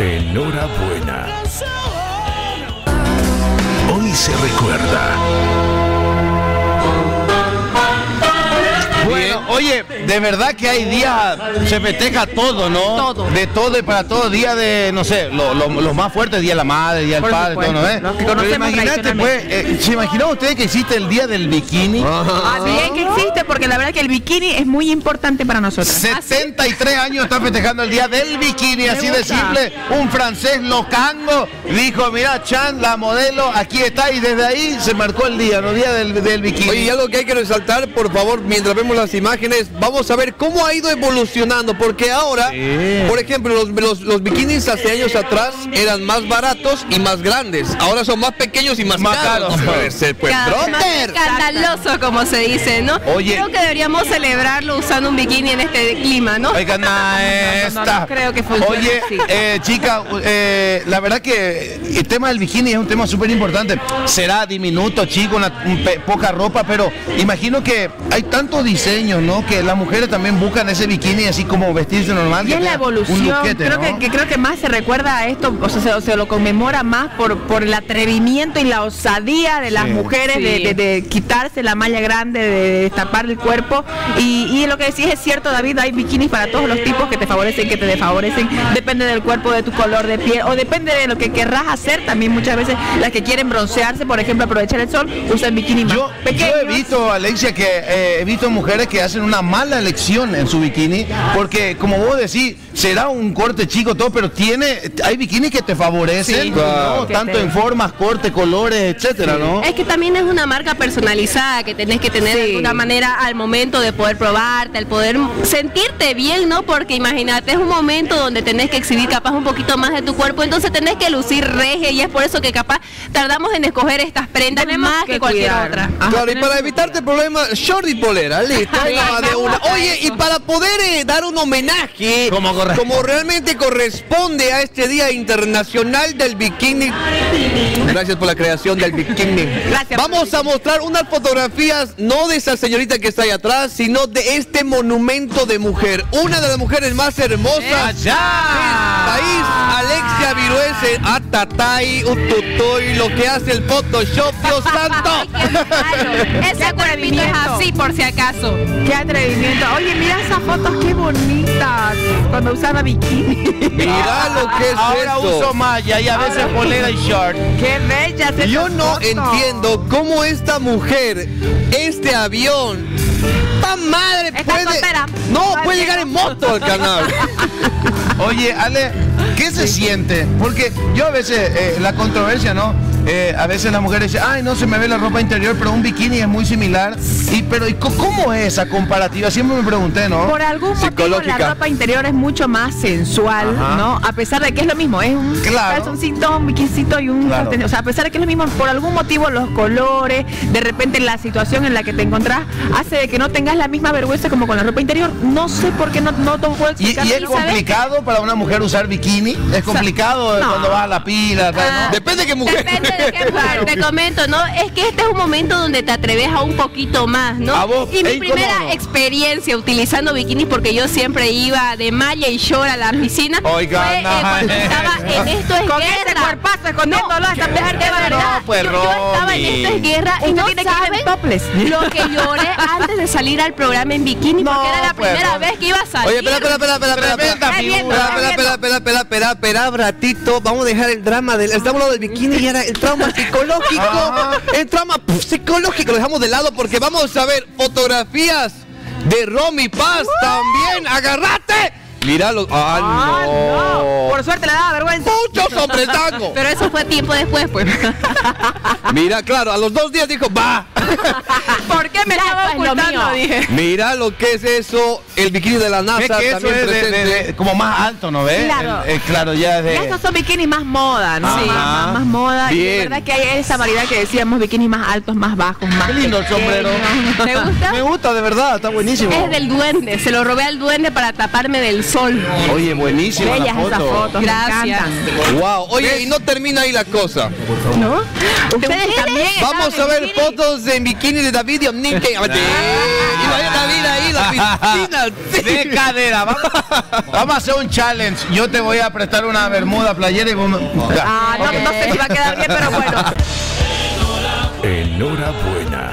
Enhorabuena. Hoy se recuerda. De verdad que hay días, se festeja todo, ¿no? Todo. De todo y para todo, día de, no sé, lo- lo- los más fuertes, día de la madre, día del Por padre, todo, ¿no? ¿Eh? los que Pero conocemos imagínate, pues, eh, ¿se imaginó usted que existe el día del bikini? Ah, bien que existe, porque la verdad que el bikini es muy importante para nosotros. 73 años está festejando el día del bikini, así de simple. Un francés locango dijo, mira, Chan, la modelo, aquí está, y desde ahí se marcó el día, ¿no? Día del, del bikini. Oye, y algo que hay que resaltar, por favor, mientras vemos las imágenes, vamos a ver cómo ha ido evolucionando, porque ahora, por ejemplo, los, los- los bikinis hace años atrás eran más baratos y más grandes, ahora son más pequeños y más, Más caros. caros. No puede ser, pues, escandaloso, como se dice, ¿no? Oye. Creo que deberíamos celebrarlo usando un bikini en este clima, ¿no? Oiga, no, no creo que funcione Oye, así. eh, chica, eh, la verdad que el tema del bikini es un tema súper importante. Será diminuto, chico, una, un pe- poca ropa, pero imagino que hay tantos diseños, ¿no? Que las mujeres también buscan ese bikini así como vestirse normal. Y es la evolución, luquete, creo ¿no? que, que creo que más se recuerda a esto, o sea, se, se lo conmemora más por, por el atrevimiento y la osadía de las Sí. mujeres de, Sí. de- de quitarse la malla grande, de destapar el cuerpo. Y, y lo que decís es cierto, David, hay bikinis para todos los tipos que te favorecen, que te desfavorecen, depende del cuerpo, de tu color de piel, o depende de lo que querrás hacer. También muchas veces las que quieren broncearse, por ejemplo, aprovechar el sol, usan bikinis más Yo, he visto, Alexia, que eh, he visto mujeres que hacen una mala elección en su bikini, porque como vos decís, será un corte chico todo, pero tiene, hay bikinis que te favorecen, Sí, ¿no? claro. tanto Que te- en formas, corte, colores, etcétera, ¿no? Es que también es una marca personalizada que tenés que tener de Sí. alguna manera al momento de poder probarte, al poder sentirte bien, ¿no? Porque imagínate, es un momento donde tenés que exhibir capaz un poquito más de tu cuerpo, entonces tenés que lucir regia y es por eso que capaz tardamos en escoger estas prendas Tenemos más que, que cualquier cuidar. otra. Ajá, Claro, y para evitarte problemas, short y polera, listo. de una. Oye, y para poder eh, dar un homenaje, Como como realmente corresponde a este Día Internacional del Bikini. Gracias por la creación del bikini. Gracias. Vamos a mostrar unas fotografías, no de esa señorita que está ahí atrás, sino de este monumento de mujer. Una de las mujeres más hermosas ¡Allá! país, Alexia Virués en Atatay, Ututoy, lo que hace el Photoshop, Dios santo. Ese cuerpito es atrevimiento. así por si acaso. Qué atrevimiento. Oye, mira esas fotos, qué bonitas. Cuando usaba bikini. Mira lo que es Ahora esto. uso malla y a veces polera y short. Qué bellas esas Yo no fotos. entiendo cómo esta mujer, este avión, tan madre Está puede. soltera. No, Está puede bien. llegar en moto al canal. Oye, Ale, ¿qué se siente? Porque yo a veces, eh, la controversia, ¿no? Eh, a veces las mujeres dicen, ay, no se me ve la ropa interior, pero un bikini es muy similar. Y, pero, ¿y ¿cómo es esa comparativa? Siempre me pregunté, ¿no? Por algún motivo la ropa interior es mucho más sensual, Ajá. ¿no? A pesar de que es lo mismo, es un Claro. calzoncito, un bikincito y un Claro. O sea, a pesar de que es lo mismo, por algún motivo los colores, de repente la situación en la que te encontrás, hace de que no tengas la misma vergüenza como con la ropa interior. No sé por qué no, no te puedo ¿Y, explicar. y es ¿Y sabes? complicado para una mujer usar bikini? ¿Es complicado no. cuando vas a la pila? tal, Ah, ¿no? Depende de qué mujer. Depende de qué mujer. Te comento, ¿no? Es que este es un momento donde te atreves a un poquito más, ¿no? A vos, y mi ey, ¿cómo primera no? experiencia utilizando bikinis, porque yo siempre iba de malla y short a la piscina, Oiga, fue eh, cuando estaba en esto es Con ese guerra. cuerpazo escondiéndolo, yo- mujer de verdad, No, pues, yo, yo estaba en esto es guerra y no tiene que ir topless. lo que lloré antes de salir al programa en bikini, No, porque era la pues, primera Romy. vez que iba a salir. Oye, espera, espera, espera, espera, espera. Espera. Espera, espera, espera, espera, espera, espera, ratito. Vamos a dejar el drama del. Estamos hablando del bikini y era el trauma psicológico. El trauma psicológico lo dejamos de lado porque vamos a ver fotografías de Romy Paz también. ¡Agarrate! Míralo. ¡Ah, Ah, no. Por suerte le daba vergüenza. Muchos hombres tango. Pero eso fue tiempo después, pues. Mira, claro, a los dos días dijo, va. ¿Por qué me estaba lo ocultando? Dije. Mira lo que es eso, el bikini de la NASA Es que eso también es de- de- presente. de- como más alto, ¿no ves? Claro. El- el- claro, ya es de... Estos son bikinis más moda, ¿no? Sí. Más, más- más moda. Y Bien. de verdad que hay esa variedad que decíamos, bikinis más altos, más bajos, más Qué lindo el sombrero. ¿Te gusta? Me gusta, de verdad, está buenísimo. Es del duende, se lo robé al duende para taparme del sol. Oye, buenísima Bellas la esas foto. fotos, Gracias. me. Wow, oye, y no termina ahí la cosa. ¿No? Ustedes también Vamos a ver fotos en bikini de David y ver, Y Vaya David ahí, la piscina. De cadera. Vamos, vamos a hacer un challenge. Yo te voy a prestar una bermuda playera y vos. Ah, no, no sé si va a quedar bien, pero bueno. Enhorabuena.